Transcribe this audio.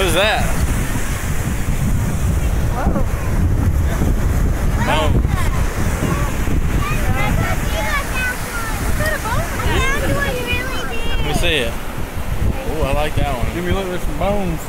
What is that? Whoa. Bone. Let me see it. Oh, I like that one. Give me a look, there's some bones.